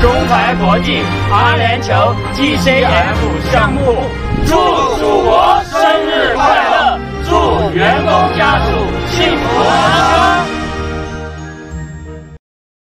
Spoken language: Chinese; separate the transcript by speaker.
Speaker 1: 中台国际阿联酋 GCF 项目，祝祖国生日快乐，祝员工家属幸福。